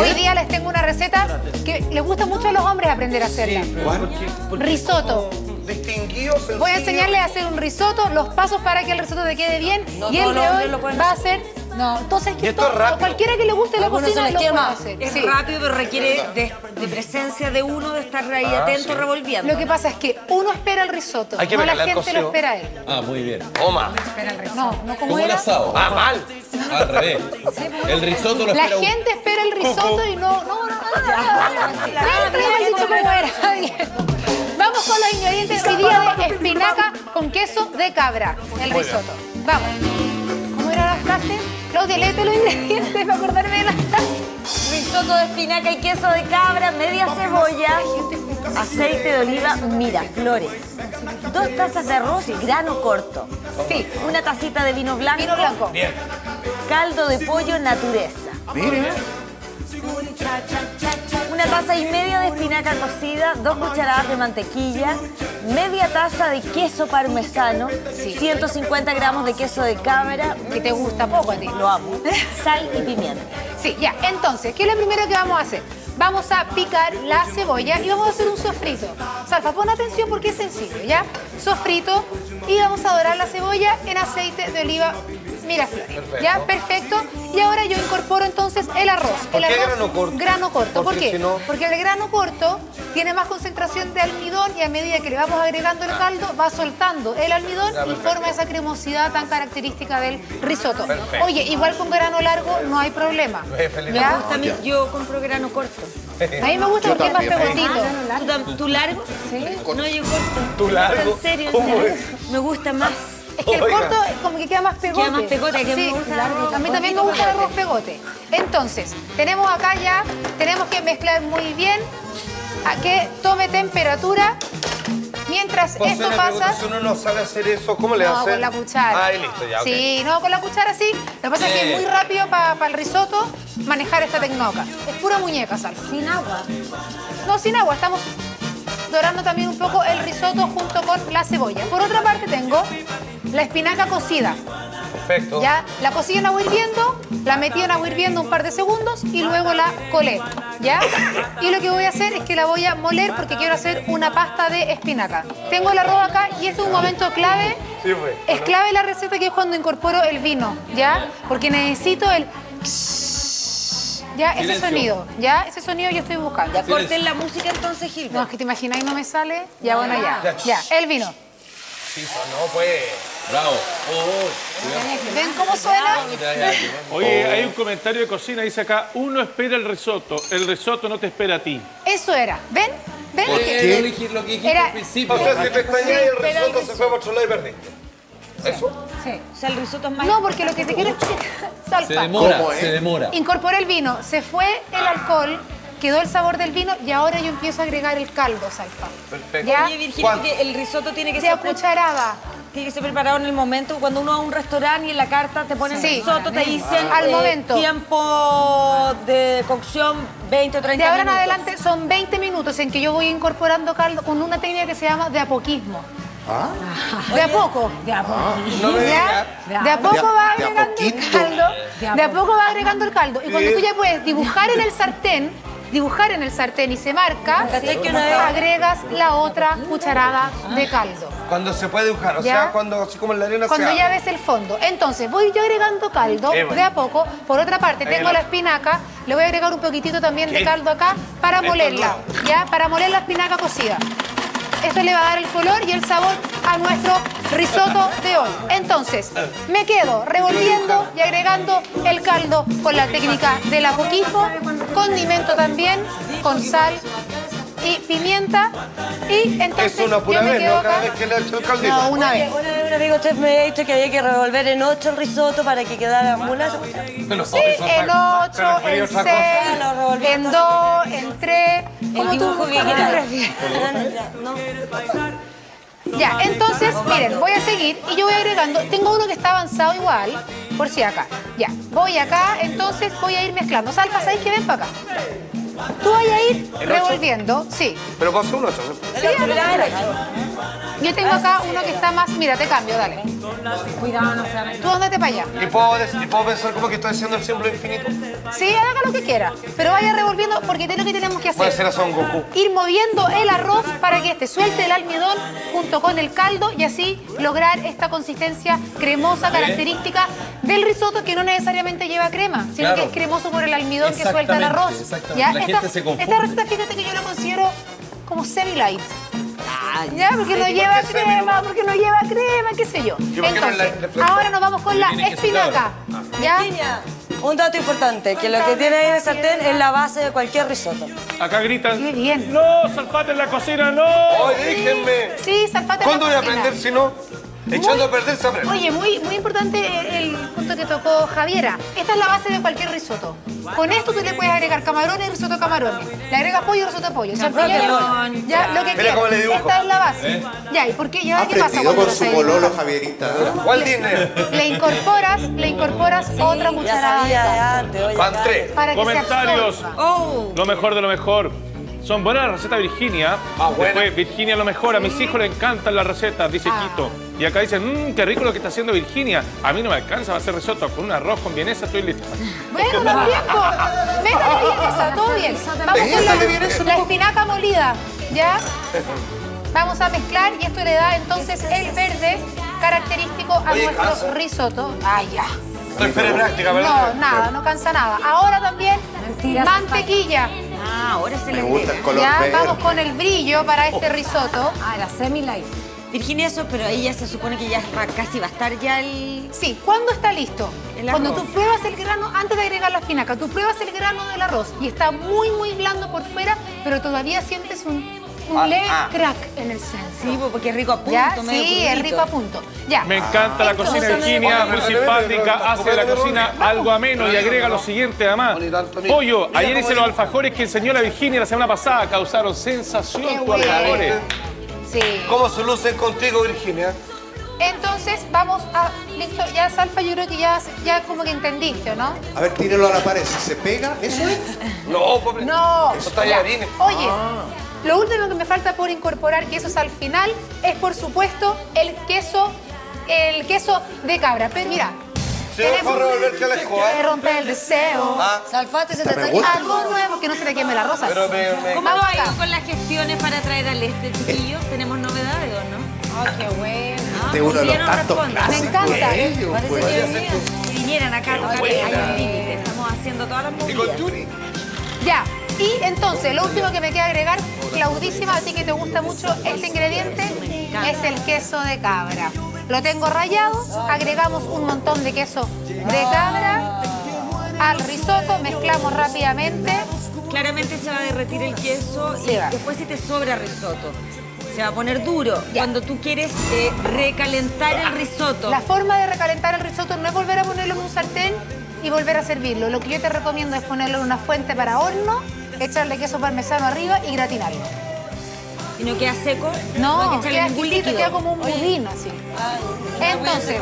Hoy día les tengo una receta que les gusta mucho a los hombres aprender a hacerla. Risotto. Distinguido. Voy a enseñarles a hacer un risotto, los pasos para que el risotto te quede bien. No y el de hoy va a ser... No, entonces que esto es todo- rápido. cualquiera que le guste la Algunos cocina lo puede hacer. Es Sí. rápido, pero requiere de, de presencia de uno de estar ahí atento revolviendo. Lo que pasa es que uno espera el risotto, Hay que no la gente lo espera a él. Ah, muy bien. Toma. No, no como Como un era. asado. Ah, mal. Al revés. El risotto lo La espera un- gente espera el risotto y no, no, no. Ah, te había dicho cómo era. Está bien. Vamos con los ingredientes hoy día de espinaca con queso de cabra, el risotto. Vamos. ¿Cómo era la frase? Claudia, léete los ingredientes para acordarme de la frase. Risotto de espinaca y queso de cabra, media cebolla, aceite de oliva, miraflores, dos tazas de arroz grano corto, Sí, una tacita de vino blanco, vino blanco. Bien. caldo de pollo natureza, una taza y media de espinaca cocida, dos cucharadas de mantequilla, media taza de queso parmesano, 150 gramos de queso de cabra, Que te gusta poco a ti. lo amo, sal y pimienta. Sí, ya. Entonces, ¿qué es lo primero que vamos a hacer? Vamos a picar la cebolla y vamos a hacer un sofrito. Salfa, pon atención porque es sencillo, ¿ya? Sofrito y vamos a dorar la cebolla en aceite de oliva Miraflores. Perfecto. ¿Ya? Perfecto. Y ahora yo incorporo entonces el arroz. ¿Por el qué arroz grano corto? Grano corto. ¿Por qué? si no- Porque el grano corto tiene más concentración de almidón y a medida que le vamos agregando el caldo va soltando el almidón Ya, y forma esa cremosidad tan característica del risotto. Perfecto. Oye, igual con grano largo no hay problema. Me gusta a mí, yo compro grano corto. A mí me gusta porque es más pegotito. ¿Tú, tam- tú largo? Sí. No, yo corto. ¿Tú largo? En serio, en ¿Cómo serio. Me gusta más. Es que el Oiga. corto es como que queda más pegote. Queda más pegote, que Sí, me gusta el arroz A mí también me gusta el arroz pegote. Entonces, tenemos acá ya, tenemos que mezclar muy bien a que tome temperatura. Mientras José, esto pasa... si uno no sabe hacer eso, ¿cómo le No, hace? con la cuchara. Ah, y listo, ya. Sí, no, con la cuchara sí. Lo que pasa es que es muy rápido para el risotto manejar esta tecnoca. Es pura muñeca, salsa. Sin agua. No, sin agua, estamos dorando también un poco el risotto junto con la cebolla. Por otra parte tengo la espinaca cocida. Perfecto. Ya la cocí en agua hirviendo, la metí en agua hirviendo un par de segundos y luego la colé. ¿Ya? Y lo que voy a hacer es que la voy a moler porque quiero hacer una pasta de espinaca. Tengo el arroz acá y este es un momento clave. Sí, fue. Es clave la receta que es cuando incorporo el vino, ¿ya? Porque necesito el... Ya, ese Silencio. sonido, ¿ya? Ese sonido yo estoy buscando. Ya corten la música entonces, Gilbert. No, es que te imaginas y no me sale. Ya, bueno. Ya. Ya, el vino. Sí, no, pues. Bravo. Oh, ¿Ven cómo suena? Oye, hay un comentario de cocina, dice acá, uno espera el risotto, el risotto no te espera a ti. Eso era. ¿Ven? ¿Ven? ¿Por Que- qué? Dije- lo que dijiste Era- al principio. O sea, si pestañeas y el risotto se fue para otro lado y perdiste. ¿Eso? Sí. O sea, el risotto es más... No, porque lo que te quiero explicar... Se demora, ¿Cómo es? se demora. Incorporé el vino, se fue el alcohol, quedó el sabor del vino y ahora yo empiezo a agregar el caldo, salsa. Perfecto. ¿Ya? Oye, Virginia, que el risotto tiene que De ser... cucharada. Tiene que ser preparado en el momento. Cuando uno va a un restaurante y en la carta te ponen Sí. risotto, te dicen Al eh, momento. tiempo de cocción 20 o 30 De ahora en minutos. adelante son 20 minutos en que yo voy incorporando caldo con una técnica que se llama de apoquismo. De a poco. De a poco. De a poco De a- va de a agregando el caldo. De a De a poco va agregando el caldo. Y cuando tú ya puedes dibujar en el sartén, dibujar en el sartén y se marca, ¿Cachai que una vez- agregas la otra cucharada de caldo. Cuando se puede dibujar, o ¿Ya? sea, cuando así como en la arena Cuando se ya abre. ves el fondo. Entonces, voy yo agregando caldo Eh, bueno. de a poco. Por otra parte, Ahí tengo la espinaca. Le voy a agregar un poquitito también de caldo acá para Esto molerla. ¿Ya? Para moler la espinaca cocida. Esto le va a dar el color y el sabor a nuestro risotto de hoy. Entonces, me quedo revolviendo y agregando el caldo con la técnica del apoquismo, condimento también, con sal y pimienta. Y entonces Es una pura yo me vez, quedo ¿no? Cada acá- vez que le echo el caldito. No, una vez. Una vez un amigo chef me ha dicho que había que revolver en ocho el risotto para que quedara. Pero Sí, en ocho, en seis, revolví en dos, en tres. ¿Cómo tú dibujo que tú quieras. prefieres? No, Ya, entonces, miren, voy a seguir y yo voy agregando. Tengo uno que está avanzado igual, por si acá. Ya, voy acá, entonces voy a ir mezclando. Salva, ¿sabes que ven para acá? Tú vas a ir revolviendo, sí. Pero pasó uno, ocho. Sí, acá. Yo tengo acá uno que está más... Mira, te cambio, dale. Cuidado, no se va a Tú ándate para allá. ¿Y puedo, y puedo pensar como que estoy haciendo el símbolo infinito? Sí, haga lo que quiera. Pero vaya revolviendo porque es lo que tenemos que Voy a hacer hacer. a Son Goku. Ir moviendo el arroz para que este suelte el almidón junto con el caldo y así lograr esta consistencia cremosa característica del risotto que no necesariamente lleva crema, sino Claro. que es cremoso por el almidón que suelta el arroz. exactamente. ¿Ya? La esta, gente se confunde. esta receta, fíjate que yo la considero como semi-light. Ay, Ya, porque no ¿por lleva crema, porque no lleva crema, qué sé yo. no Entonces, ahora nos vamos con la espinaca. ¿Ya? Virginia, un dato importante, que lo que tiene ahí en el sartén es la base de cualquier risotto. Acá gritan. Qué bien. ¡No! ¡Salfate en la cocina! ¡No! ¡Oye, déjenme! Sí, salfate en la ¿Cuándo voy a cocina. aprender si no? Echando a perder aprende. Oye, muy, muy importante el punto que tocó Javiera. Esta es la base de cualquier risotto. Con esto tú le puedes agregar camarones y risotto camarones. Le agregas pollo y risotto de pollo. Champiñones, ya, lo que Mira quieras. cómo le dibujo. Esta es la base. Ya, ¿y por qué? ¿Ya qué pasa Aprendido cuando con lo su haces? pololo, Javierita. Walt Disney. Le incorporas, le incorporas otra Ya sabía de antes, oye. Van tres. para que se Comentarios. absorba. Oh, Lo mejor de lo mejor. Son buenas las recetas Virginia. Ah, buena. Después, Virginia lo mejor. A mis hijos les encantan las recetas, dice Ah. Quito. Y acá dicen, mmm, qué rico lo que está haciendo Virginia. A mí no me alcanza, va a hacer risotto con un arroz con vienesa, estoy lista. Bueno, también, po. Métale bien esa, todo bien. Vamos con la, la espinaca molida, ¿ya? Vamos a mezclar y esto le da entonces el verde característico a Oye, nuestro cansa. risotto. Ay, ya. De práctica, No, ¿verdad? nada, no cansa nada. Ahora también Mentira, mantequilla. Ah, ahora se Me le gusta el color Ya, verde. vamos con el brillo para este risotto. Ah, la semi-light. Virginia, eso, pero ahí ya se supone que ya va- casi va a estar ya el... Sí, ¿cuándo está listo? El Cuando arroz. tú pruebas el grano, antes de agregar la espinaca, tú pruebas el grano del arroz y está muy, muy blando por fuera, pero todavía sientes un, un Ah, leve ah. crack en el centro. Sí, pues, porque es rico a punto, ¿Ya? Sí, es rico a punto. Ya. Me encanta la cocina Entonces, Virginia, muy simpática, hace de la cocina algo ameno y agrega lo siguiente además. Pollo, Mira ayer hice los alfajores que enseñó la Virginia la semana pasada, causaron sensación Qué tus alfajores. Sí. ¿Cómo se lucen contigo, Virginia? Entonces, vamos a... Listo, ya Salfa, yo creo que ya, ya como que entendiste, ¿o no? A ver, tírelo a la pared. Si se pega, eso es. No, pobre. No. Eso ya. tallarines. Oye, lo último que me falta por incorporar, que eso es al final, es por supuesto el queso, el queso de cabra. Pero mira, Sí, mejor revolverte la escoba. que rompe el deseo. Ah, Salfate se te está. Algo nuevo que no se le queme la rosa. pero me, me- ¿Cómo Vamos va ido con las gestiones para traer al este, chiquillos? ¿Tenemos novedades o no? Ay, qué bueno. Ah, De uno de los tantos. Me encanta. de ellos, Parece pues. que si vinieran acá a tocar, hay un límite. Estamos haciendo todas las Y con movidas. Yuri. Ya. Y entonces, lo último que me queda agregar, Claudísima, a ti que te gusta mucho este ingrediente, es el queso de cabra. Lo tengo rallado, agregamos un montón de queso de cabra al risotto, mezclamos rápidamente. Claramente se va a derretir el queso y después si te sobra risotto. Se va a poner duro. Cuando tú quieres eh, recalentar el risotto. La forma de recalentar el risotto no es volver a ponerlo en un sartén y volver a servirlo. Lo que yo te recomiendo es ponerlo en una fuente para horno, echarle queso parmesano arriba y gratinarlo. Y no queda seco. No, hay que echarle queda ningún líquido. queda como un budín así. Entonces,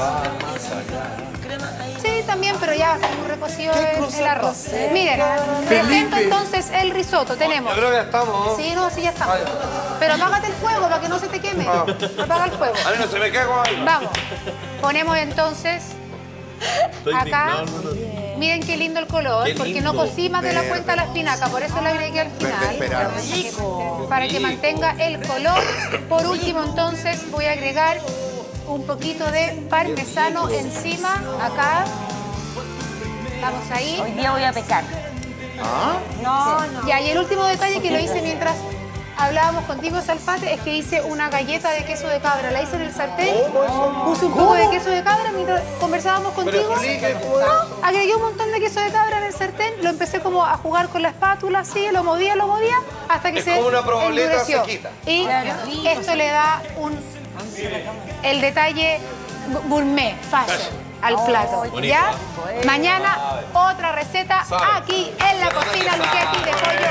sí, también, pero ya está muy recocido el, el arroz. Miren, presento entonces el risotto. Tenemos. Yo creo que ya estamos. Sí, no, sí, ya estamos. Pero apágate el fuego para que no se te queme. Apaga el fuego. A mí no se me ahí. Vamos. Ponemos entonces acá. Miren qué lindo el color, Qué porque lindo. no cocí más de la cuenta la espinaca, por eso la agregué al final. Para que mantenga el color. Por último, entonces, voy a agregar un poquito de parmesano encima, acá. Vamos ahí. Hoy día voy a pecar. No, no. Ya, y el último detalle que lo hice mientras hablábamos contigo, Salfate, es que hice una galleta de queso de cabra. La hice en el sartén, puse un poco de queso de cabra mientras conversábamos contigo. No, agregué un montón de queso de cabra en el sartén, lo empecé como a jugar con la espátula, así, lo movía, lo movía, hasta que Es se como una endureció. sequita. Y esto le da un el detalle gourmet, fashion al plato. ¿Ya? Mañana otra receta aquí en la cocina Luchetti de pollo.